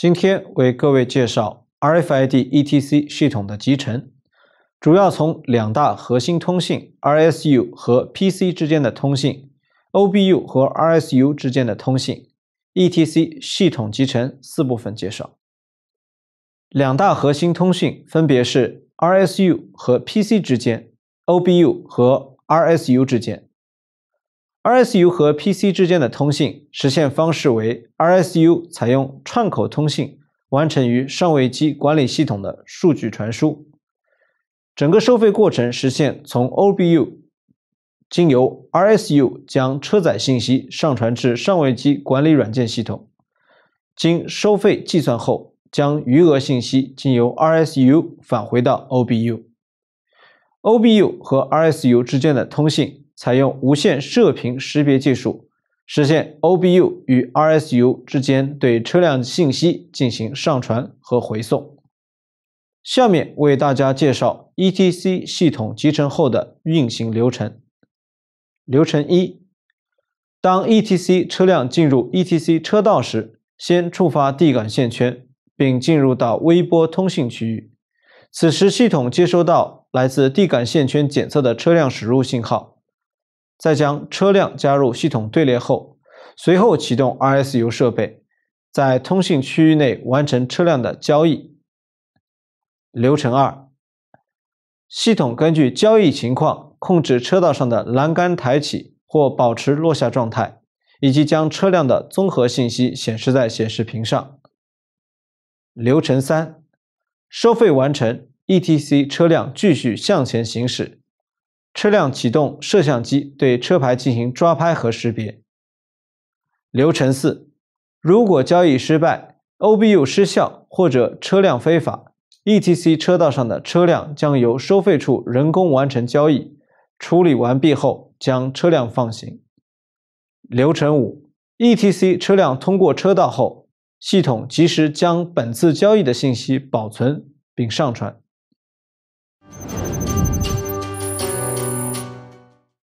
今天为各位介绍 RFID ETC 系统的集成，主要从两大核心通信 RSU 和 PC 之间的通信，OBU 和 RSU 之间的通信，ETC 系统集成四部分介绍。两大核心通信分别是 RSU 和 PC 之间，OBU 和 RSU 之间。RSU 和 PC 之间的通信实现方式为 RSU 采用串口通信完成于上位机管理系统的数据传输，整个收费过程实现从 OBU 经由 RSU 将车载信息上传至上位机管理软件系统，经收费计算后，将余额信息经由 RSU 返回到 OBU。OBU 和 RSU 之间的通信。采用无线射频识别技术，实现 OBU 与 RSU 之间对车辆信息进行上传和回送。下面为大家介绍 ETC 系统集成后的运行流程。流程一：当 ETC 车辆进入 ETC 车道时，先触发地感线圈，并进入到微波通信区域。此时，系统接收到来自地感线圈检测的车辆驶入信号。在将车辆加入系统队列后，随后启动 RSU 设备，在通信区域内完成车辆的交易。流程二：系统根据交易情况控制车道上的栏杆抬起或保持落下状态，以及将车辆的综合信息显示在显示屏上。流程三：收费完成，ETC 车辆继续向前行驶。车辆启动摄像机对车牌进行抓拍和识别。流程四：如果交易失败，OBU 失效或者车辆非法，ETC 车道上的车辆将由收费处人工完成交易，处理完毕后将车辆放行。流程五：ETC 车辆通过车道后，系统及时将本次交易的信息保存并上传。